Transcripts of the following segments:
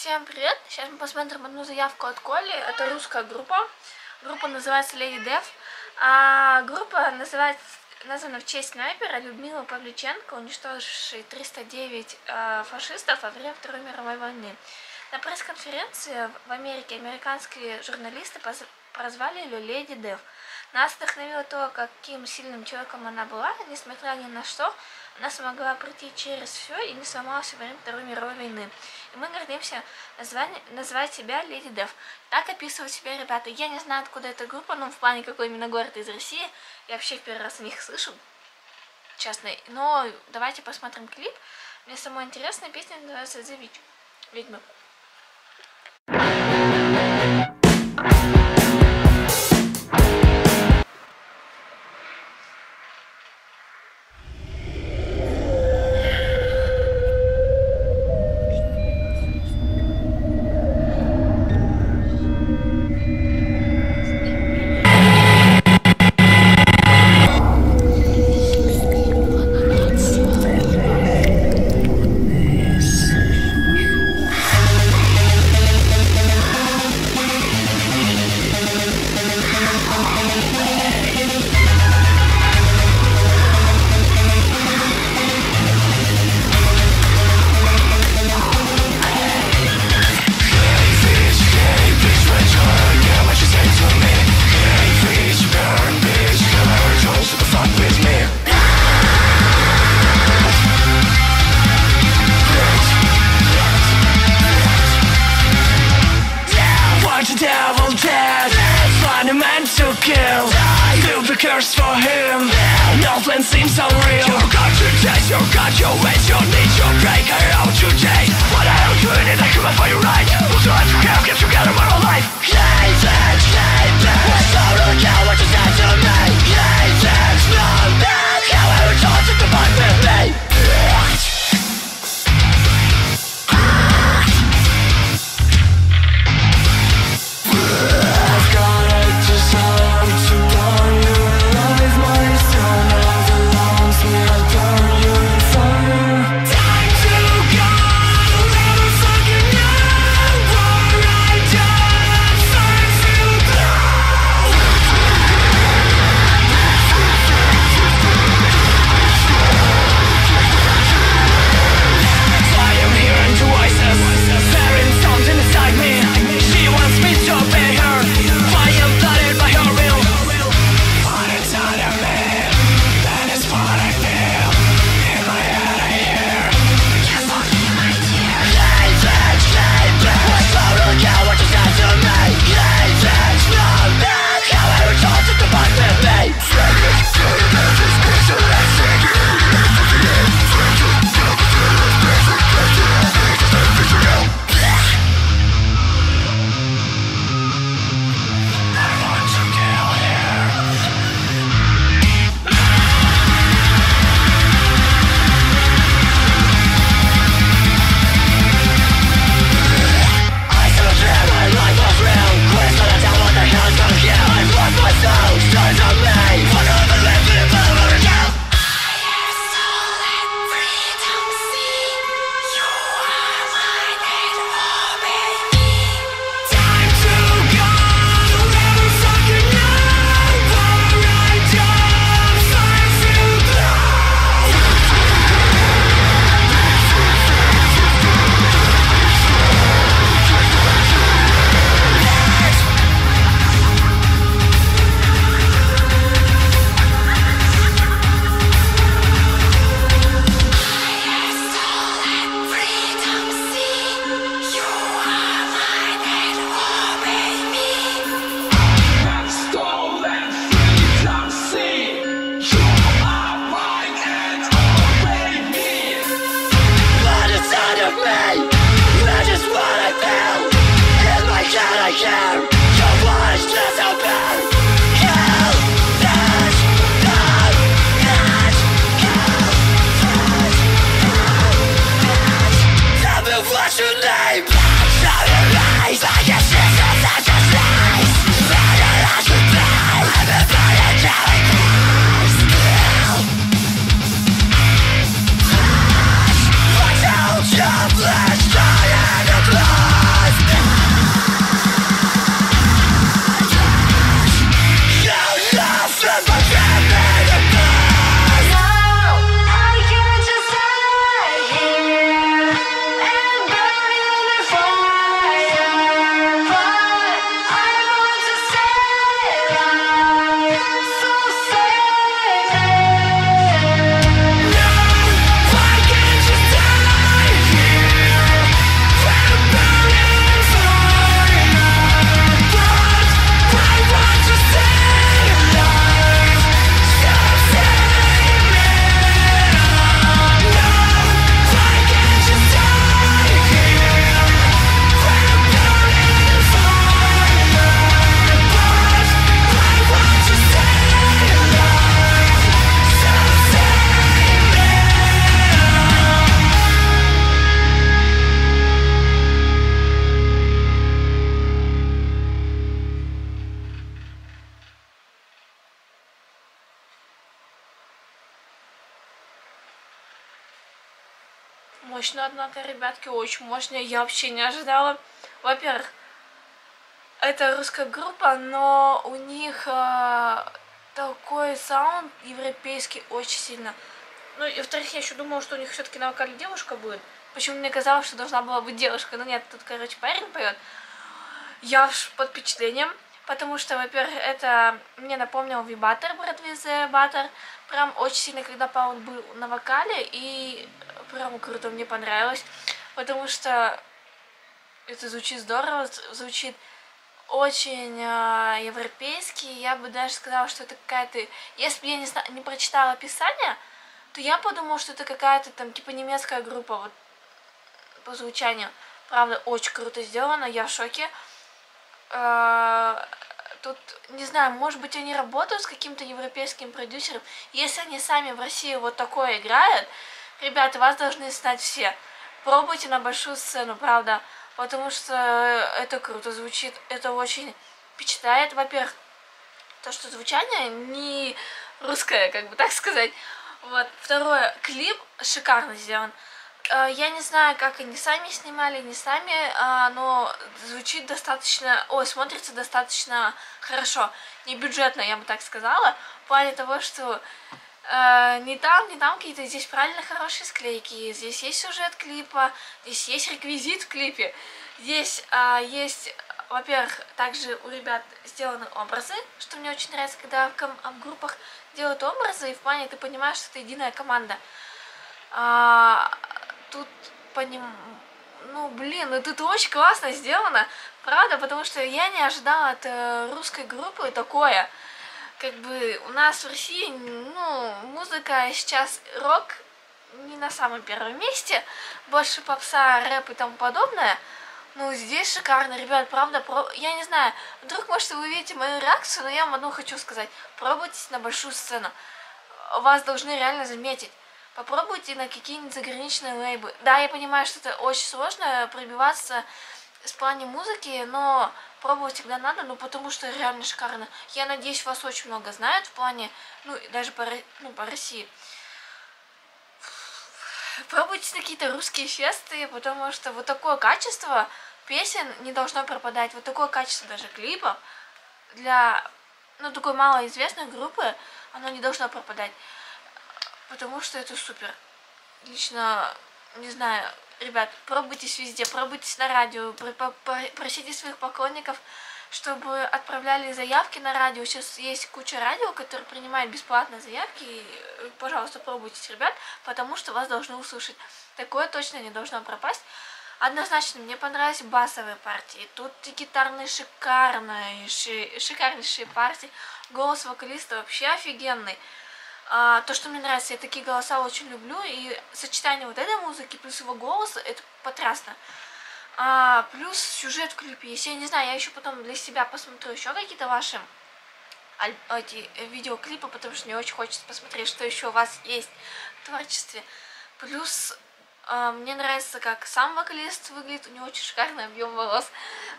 Всем привет! Сейчас мы посмотрим одну заявку от Коли. Это русская группа. Группа называется Lady Death. А группа называется, названа в честь снайпера Людмилы Павличенко, уничтожившей 309 э, фашистов во время Второй мировой войны. На пресс-конференции в Америке американские журналисты прозвали ее Леди Дев. Нас вдохновило то, каким сильным человеком она была, несмотря ни на что, она смогла пройти через все и не сломалась во время Второй мировой войны. И мы гордимся название, назвать себя Леди Дев. Так описывают себя ребята. Я не знаю, откуда эта группа, но в плане какой именно город из России. Я вообще в первый раз о них слышу. Честно. Но давайте посмотрим клип. Мне самое интересное песня называется «The plans to kill Die. Feel the curse for him. Now plan seems unreal You got your days, you got your ways. You need your break, I out your days What the hell you need, I come up for your right Who's gonna forgive, get together my whole life. Shades save shades What's up, look out, what you say мощно, однако, ребятки, очень мощно. Я вообще не ожидала. Во-первых, это русская группа, но у них э, такой саунд европейский очень сильно. Ну и во-вторых, я еще думала, что у них все-таки на вокале девушка будет. Почему мне казалось, что должна была быть девушка, но нет, тут, короче, парень поет. Я под впечатлением, потому что, во-первых, это мне напомнил Вибатор, Брэдвизе Баттер. Прям очень сильно, когда Паул был на вокале, и прям круто, мне понравилось, потому что это звучит здорово, звучит очень э, европейский. Я бы даже сказала, что это какая-то... Если бы я не, не прочитала описание, то я подумала, что это какая-то там типа немецкая группа, вот по звучанию. Правда, очень круто сделано, я в шоке. Э, тут, не знаю, может быть, они работают с каким-то европейским продюсером. Если они сами в России вот такое играют, ребята, вас должны знать все. Пробуйте на большую сцену, правда потому что это круто звучит, это очень впечатляет. Во-первых, то, что звучание не русское, как бы так сказать. Вот. Второе, клип шикарно сделан. Э, я не знаю, как они сами снимали, не сами, а, но звучит достаточно, ой, смотрится достаточно хорошо. Не бюджетно, я бы так сказала, в плане того, что э, не там, не там какие-то, здесь правильно хорошие склейки, здесь есть сюжет клипа, здесь есть реквизит в клипе, здесь э, есть, во-первых, также у ребят сделаны образы, что мне очень нравится, когда в, в группах делают образы, и в плане ты понимаешь, что это единая команда. А, тут по ним, ну блин, ну тут очень классно сделано, правда, потому что я не ожидала от э, русской группы такое как бы у нас в России, ну, музыка сейчас рок не на самом первом месте, больше попса, рэп и тому подобное. Ну, здесь шикарно, ребят, правда, про... я не знаю, вдруг, может, вы увидите мою реакцию, но я вам одну хочу сказать. Пробуйтесь на большую сцену. Вас должны реально заметить. Попробуйте на какие-нибудь заграничные лейбы. Да, я понимаю, что это очень сложно пробиваться в плане музыки, но пробовать всегда надо, ну потому что реально шикарно. Я надеюсь, вас очень много знают в плане, ну даже по, ну, по России. Пробуйте какие-то русские фесты, потому что вот такое качество песен не должно пропадать. Вот такое качество даже клипов для ну, такой малоизвестной группы, оно не должно пропадать. Потому что это супер. Лично, не знаю, ребят, пробуйтесь везде, пробуйтесь на радио, просите своих поклонников, чтобы отправляли заявки на радио. Сейчас есть куча радио, которые принимают бесплатно заявки. И, пожалуйста, пробуйтесь, ребят, потому что вас должны услышать. Такое точно не должно пропасть. Однозначно, мне понравились басовые партии. Тут гитарные шикарные, шикарнейшие партии. Голос вокалиста вообще офигенный. А, то, что мне нравится, я такие голоса очень люблю, и сочетание вот этой музыки плюс его голоса, это потрясно. А, плюс сюжет в клипе. Если я не знаю, я еще потом для себя посмотрю еще какие-то ваши эти видеоклипы, потому что мне очень хочется посмотреть, что еще у вас есть в творчестве. Плюс мне нравится, как сам вокалист выглядит, у него очень шикарный объем волос,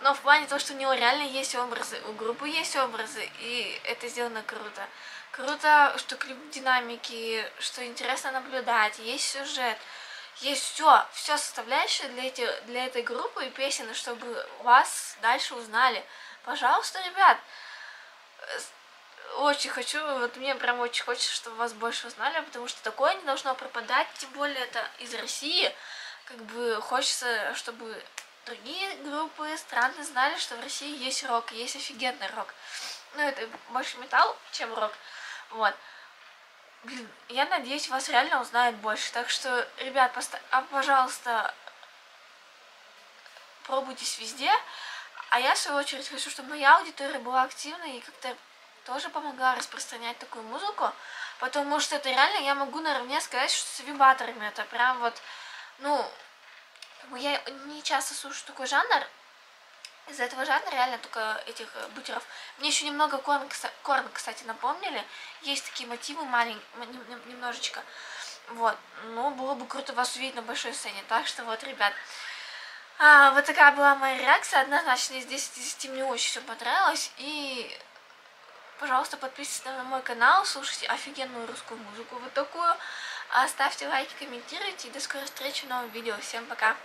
но в плане того, что у него реально есть образы, у группы есть образы, и это сделано круто. Круто, что клип динамики, что интересно наблюдать, есть сюжет, есть все, все составляющее для, эти, для этой группы и песен, чтобы вас дальше узнали. Пожалуйста, ребят, очень хочу, вот мне прям очень хочется, чтобы вас больше узнали, потому что такое не должно пропадать, тем более это из России. Как бы хочется, чтобы другие группы, страны знали, что в России есть рок, есть офигенный рок. Ну, это больше металл, чем рок. Вот. Блин, я надеюсь, вас реально узнают больше. Так что, ребят, а, пожалуйста, пробуйтесь везде. А я, в свою очередь, хочу, чтобы моя аудитория была активной и как-то тоже помогла распространять такую музыку. Потому что это реально, я могу наравне сказать, что с вибаторами это прям вот, ну, я не часто слушаю такой жанр, из-за этого жанра реально только этих э, бутеров. Мне еще немного корн, корн, кстати, напомнили. Есть такие мотивы маленькие, немножечко. Вот. Ну, было бы круто вас увидеть на большой сцене. Так что вот, ребят. А, вот такая была моя реакция. Однозначно из 10 10 мне очень все понравилось. И Пожалуйста, подписывайтесь на мой канал, слушайте офигенную русскую музыку вот такую. Ставьте лайки, комментируйте и до скорой встречи в новом видео. Всем пока!